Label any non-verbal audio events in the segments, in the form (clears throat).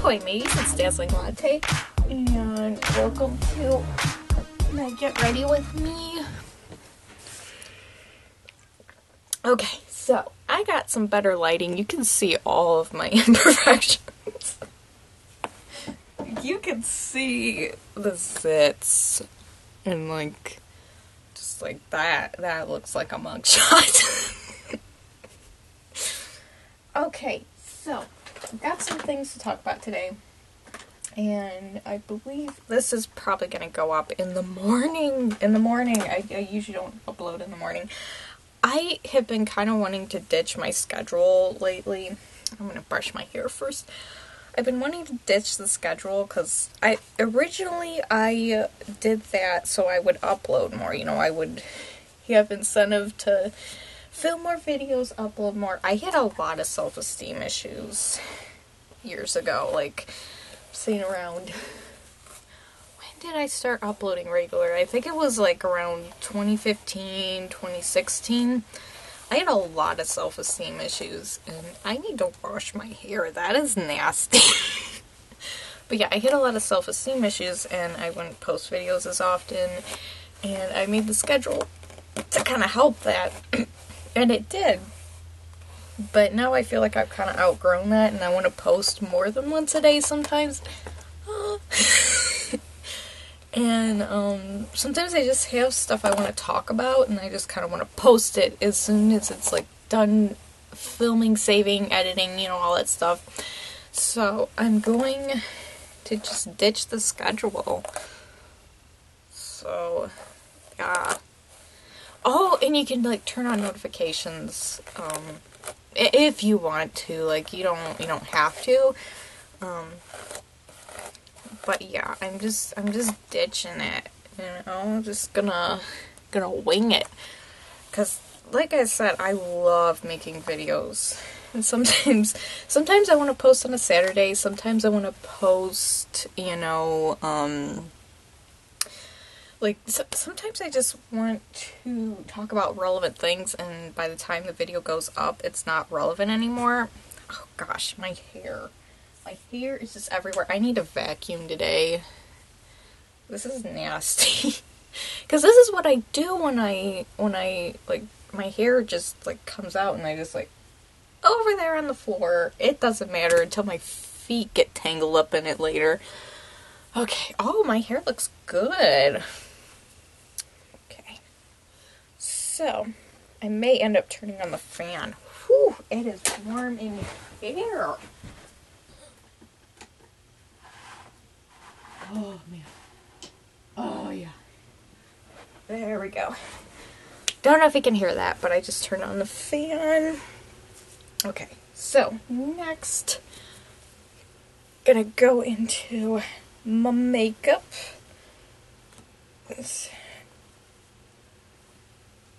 Ahoy mateys, it's Dazzling Latte, and welcome to my Get Ready With Me. Okay, so I got some better lighting. You can see all of my (laughs) imperfections. you can see the zits and like just like that. That looks like a mugshot. (laughs) okay, so I've got some things to talk about today. And I believe this is probably going to go up in the morning. In the morning. I, I usually don't upload in the morning. I have been kind of wanting to ditch my schedule lately. I'm going to brush my hair first. I've been wanting to ditch the schedule because I originally I did that so I would upload more. You know, I would have incentive to film more videos, upload more. I had a lot of self esteem issues years ago, like sitting around. When did I start uploading regular? I think it was like around 2015, 2016. I had a lot of self esteem issues, and I need to wash my hair. That is nasty. (laughs) but yeah, I had a lot of self esteem issues, and I wouldn't post videos as often, and I made the schedule to kind of help that. (clears throat) And it did. But now I feel like I've kind of outgrown that and I want to post more than once a day sometimes. (laughs) and um, sometimes I just have stuff I want to talk about and I just kind of want to post it as soon as it's like done filming, saving, editing, you know, all that stuff. So I'm going to just ditch the schedule. So, yeah. Oh, and you can like turn on notifications um, if you want to. Like you don't you don't have to. Um, but yeah, I'm just I'm just ditching it. You know, I'm just gonna gonna wing it. Cause like I said, I love making videos. And sometimes (laughs) sometimes I want to post on a Saturday, sometimes I want to post, you know, um like so, sometimes I just want to talk about relevant things and by the time the video goes up it's not relevant anymore. Oh gosh, my hair. My hair is just everywhere. I need a vacuum today. This is nasty. (laughs) Cuz this is what I do when I when I like my hair just like comes out and I just like over there on the floor. It doesn't matter until my feet get tangled up in it later. Okay. Oh, my hair looks good. So, I may end up turning on the fan. Whew, it is warm in here. Oh, man. Oh, yeah. There we go. Don't know if you can hear that, but I just turned on the fan. Okay, so next, gonna go into my makeup. This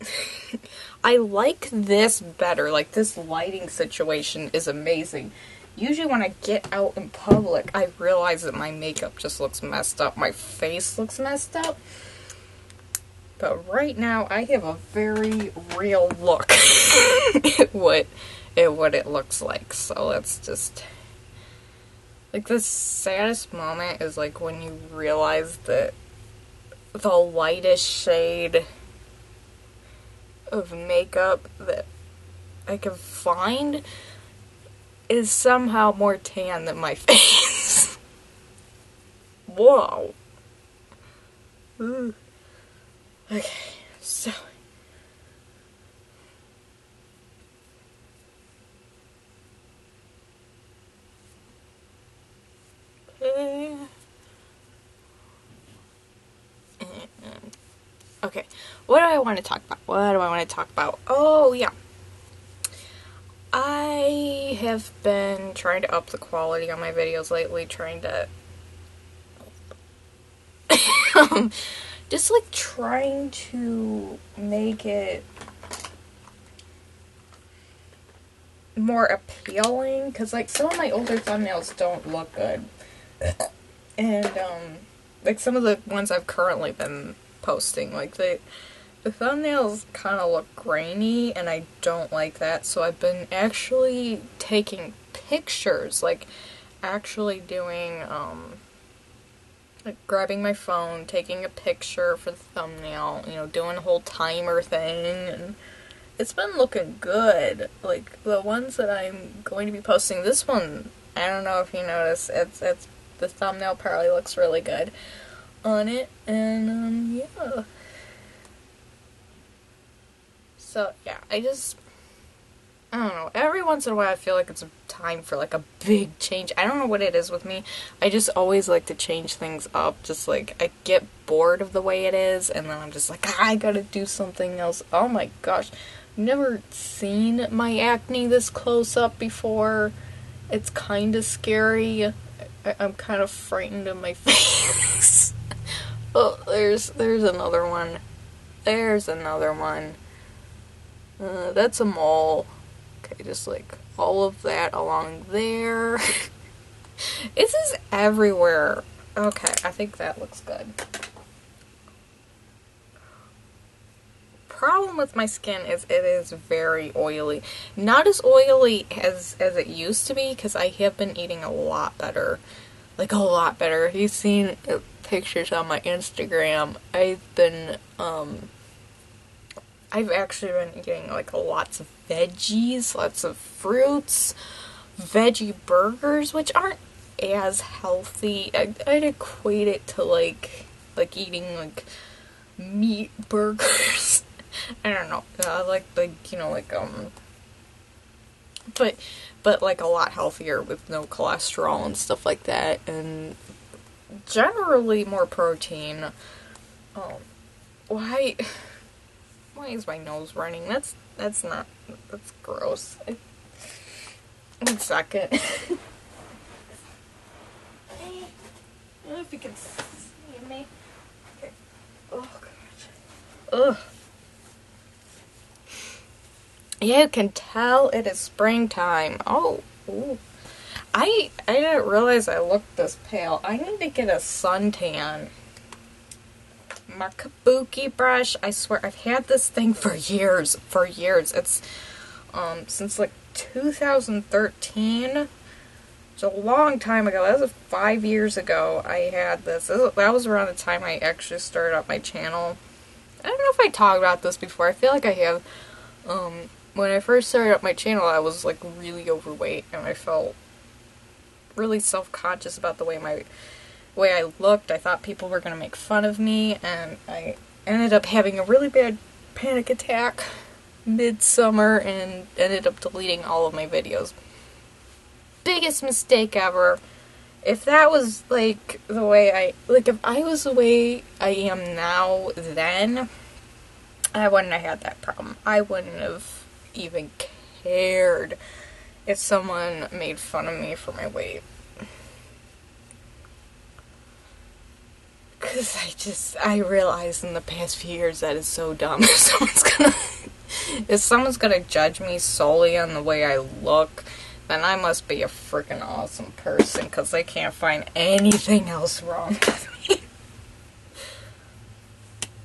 (laughs) I like this better. Like, this lighting situation is amazing. Usually when I get out in public, I realize that my makeup just looks messed up. My face looks messed up. But right now, I have a very real look at (laughs) what, at what it looks like. So let's just... Like, the saddest moment is, like, when you realize that the lightest shade of makeup that I can find is somehow more tan than my (laughs) face. Whoa. Ooh. Okay, so. Okay. Okay, what do I want to talk about? What do I want to talk about? Oh, yeah. I have been trying to up the quality on my videos lately, trying to. (laughs) just like trying to make it more appealing because like some of my older thumbnails don't look good (coughs) and um like some of the ones I've currently been posting. Like they, the thumbnails kind of look grainy and I don't like that. So I've been actually taking pictures. Like actually doing, um, like grabbing my phone, taking a picture for the thumbnail, you know, doing a whole timer thing, and it's been looking good. Like the ones that I'm going to be posting, this one, I don't know if you notice, it's it's the thumbnail probably looks really good on it, and um, yeah. So yeah, I just I don't know. Every once in a while, I feel like it's a time for like a big change. I don't know what it is with me. I just always like to change things up. Just like I get bored of the way it is, and then I'm just like, ah, I gotta do something else. Oh my gosh, never seen my acne this close up before. It's kind of scary. I- I'm kind of frightened of my face. (laughs) oh, there's there's another one. There's another one. Uh, that's a mole. Okay, just like all of that along there. (laughs) this is everywhere. Okay, I think that looks good. Problem with my skin is it is very oily. Not as oily as as it used to be because I have been eating a lot better. Like a lot better. If you've seen uh, pictures on my Instagram, I've been um I've actually been eating like lots of veggies, lots of fruits, veggie burgers, which aren't as healthy. I, I'd equate it to like like eating like meat burgers. (laughs) I don't know, uh, like like you know like um, but but like a lot healthier with no cholesterol and stuff like that, and generally more protein. Um, why? Why is my nose running? That's that's not that's gross. I, one second. (laughs) I don't know if you can see me. Okay. Oh god. Ugh. You can tell it is springtime. Oh, ooh. I I didn't realize I looked this pale. I need to get a suntan. My kabuki brush. I swear I've had this thing for years. For years. It's um since like 2013. It's a long time ago. That was five years ago. I had this. That was around the time I actually started up my channel. I don't know if I talked about this before. I feel like I have. Um, when I first started up my channel, I was like really overweight, and I felt really self-conscious about the way my way I looked. I thought people were gonna make fun of me, and I ended up having a really bad panic attack midsummer and ended up deleting all of my videos. Biggest mistake ever. If that was like the way I like if I was the way I am now then I wouldn't have had that problem. I wouldn't have even cared if someone made fun of me for my weight. Cause I just I realized in the past few years that is so dumb. (laughs) If someone's gonna if someone's gonna judge me solely on the way I look, then I must be a freaking awesome person because they can't find anything else wrong with me. (laughs)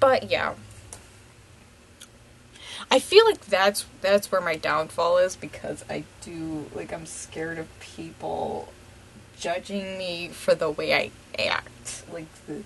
But yeah. I feel like that's that's where my downfall is because I do like I'm scared of people judging me for the way I act, like the,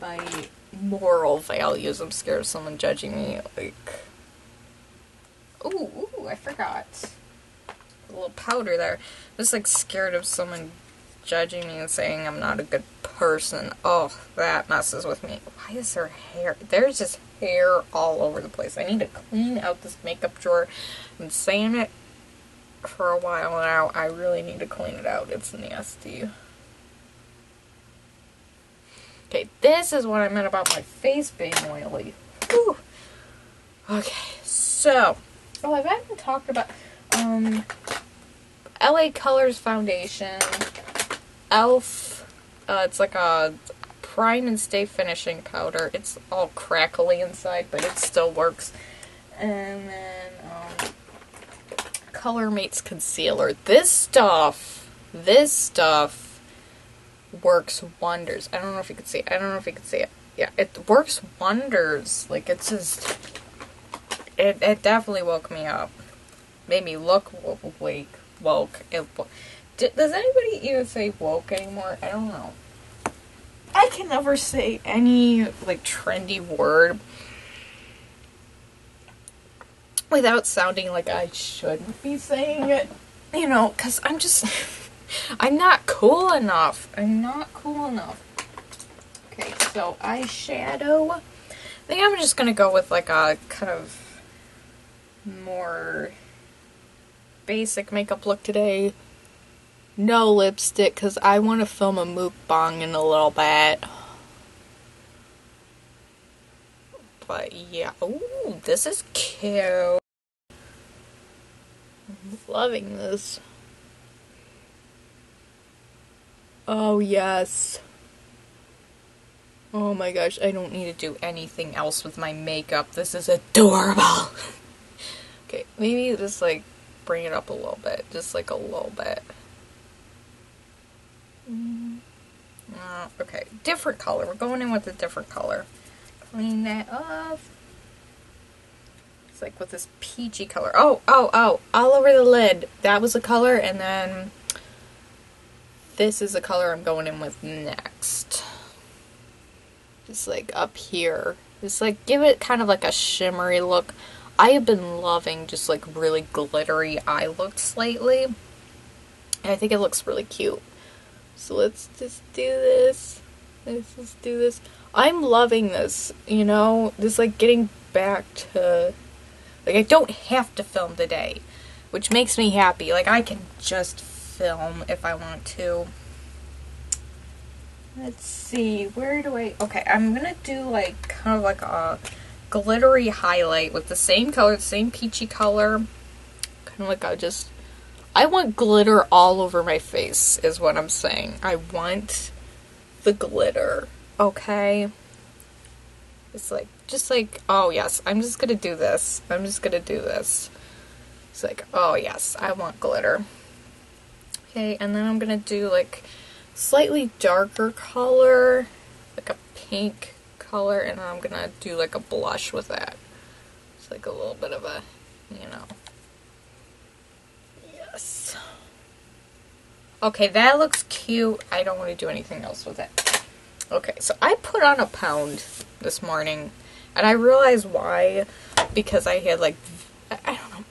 my moral values. I'm scared of someone judging me like. Ooh, ooh, I forgot. A little powder there. I'm just like scared of someone judging me and saying I'm not a good person. Oh, that messes with me. Why is there hair? There's just hair all over the place. I need to clean out this makeup drawer. Been saying it for a while now. I really need to clean it out. It's nasty. Okay, this is what I meant about my face being oily. Whew. Okay, so, oh, I've even talked about, um, LA Colors Foundation, e.l.f., uh, it's like a prime and stay finishing powder. It's all crackly inside, but it still works. And then, um, Color Mates Concealer. This stuff, this stuff works wonders. I don't know if you can see it. I don't know if you can see it. Yeah, it works wonders. Like, it's just, it, it definitely woke me up. Made me look awake, woke. It, does anybody even say woke anymore? I don't know. I can never say any like trendy word without sounding like I should be saying it. You know, because I'm just. (laughs) I'm not cool enough. I'm not cool enough. Okay, so eyeshadow. I think I'm just gonna go with like a kind of more basic makeup look today. No lipstick because I want to film a mukbang in a little bit. But yeah, ooh, this is cute. I'm loving this. Oh yes. Oh my gosh, I don't need to do anything else with my makeup. This is adorable. (laughs) okay, maybe just like bring it up a little bit. Just like a little bit. Uh, okay, different color. We're going in with a different color. Clean that off. It's like with this peachy color. Oh, oh, oh, all over the lid. That was a color, and then this is the color I'm going in with next. Just like up here. Just like give it kind of like a shimmery look. I have been loving just like really glittery eye looks lately. And I think it looks really cute. So let's just do this. Let's just do this. I'm loving this, you know, just like getting back to like I don't have to film today, which makes me happy. Like I can just film if I want to. Let's see, where do I okay, I'm gonna do like kind of like a glittery highlight with the same color, the same peachy color. Kind of like I just I want glitter all over my face, is what I'm saying. I want the glitter, okay? It's like, just like, oh yes, I'm just gonna do this. I'm just gonna do this. It's like, oh yes, I want glitter. Okay, and then I'm gonna do like slightly darker color, like a pink color, and I'm gonna do like a blush with that. It's like a little bit of a, you know, Yes. Okay, that looks cute. I don't want to do anything else with it. Okay, so I put on a pound this morning, and I realized why. Because I had like, I don't know.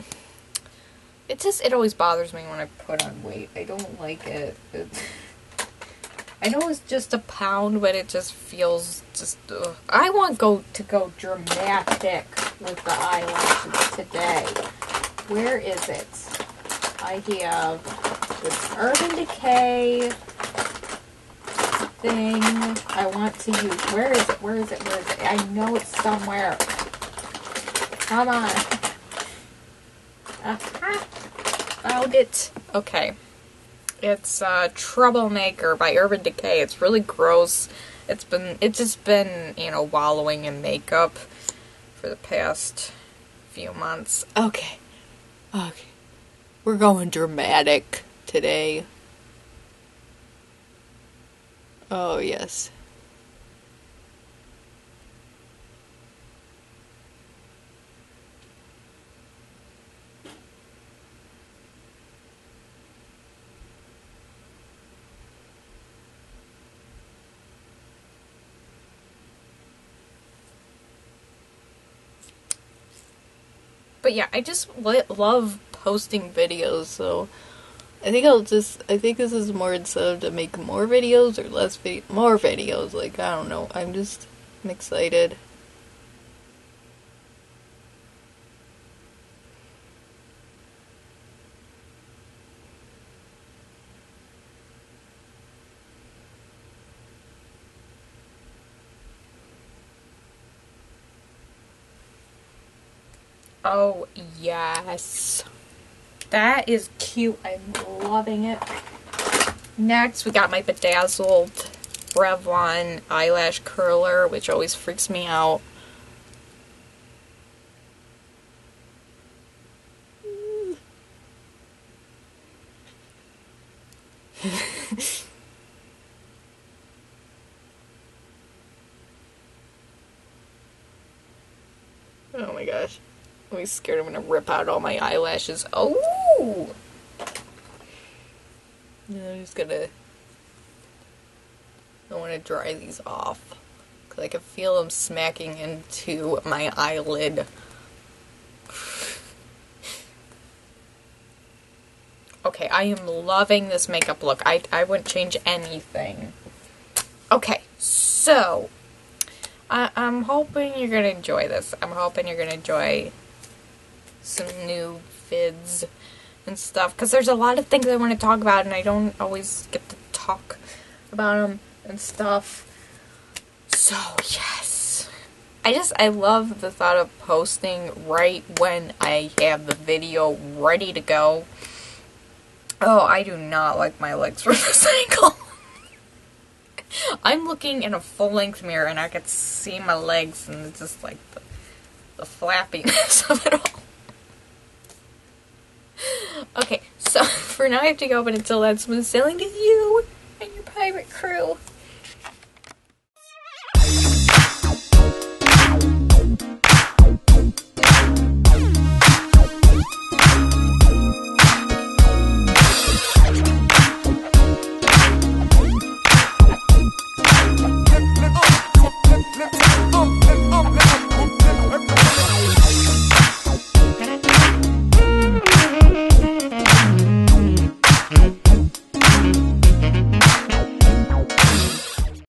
It just, it always bothers me when I put on weight. I don't like it. it (laughs) I know it's just a pound, but it just feels just. Ugh. I want go to go dramatic with the eyelashes today. Where is it? I have this Urban Decay thing I want to use. Where is it? Where is it? Where is it? I know it's somewhere. Come on. Uh-huh. Found it. Okay. It's uh, Troublemaker by Urban Decay. It's really gross. It's been, it's just been, you know, wallowing in makeup for the past few months. Okay. Okay. We're going dramatic today. Oh, yes. But yeah, I just love posting videos, so I think I'll just I think this is more instead of to make more videos or less video more videos. Like I don't know. I'm just I'm excited. Oh, yes. That is cute. I'm loving it. Next, we got my Bedazzled Revlon Eyelash Curler, which always freaks me out. oh my gosh. I'm scared I'm gonna rip out all my eyelashes. Oh! I'm just gonna. I want to dry these off. Because I can feel them smacking into my eyelid. Okay, I am loving this makeup look. I, I wouldn't change anything. Okay, so I, I'm hoping you're gonna enjoy this. I'm hoping you're gonna enjoy some new vids and stuff because there's a lot of things I want to talk about and I don't always get to talk about them and stuff. So, yes. I just, I love the thought of posting right when I have the video ready to go. Oh, I do not like my legs (laughs) from this angle. I'm looking in a full length mirror and I can see my legs and it's just like the, the flappiness (laughs) of it all. (laughs) Okay, so (laughs) for now I have to go, but until then, smooth sailing to you and your pirate crew.